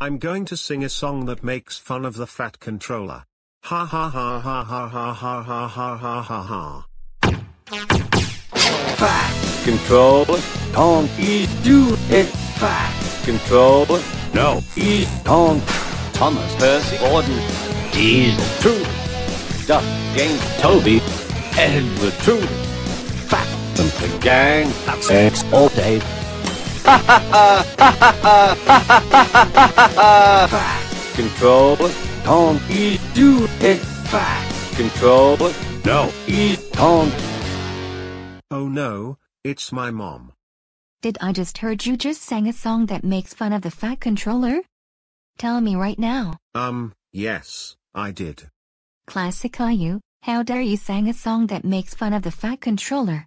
I'm going to sing a song that makes fun of the fat controller. Ha ha ha ha ha ha ha ha ha ha ha ha. Fat controller, don't eat, do it. Fat controller, no, eat, don't. Thomas, Percy, Gordon, Diesel, two. Duck, James, Toby, Edward, two. Fat and the gang, that's sex all day. Fat controller, don't eat, do it. Fat controller, no, eat, don't. Oh no, it's my mom. Did I just heard you just sang a song that makes fun of the fat controller? Tell me right now. Um, yes, I did. Classic Caillou? how dare you sang a song that makes fun of the fat controller?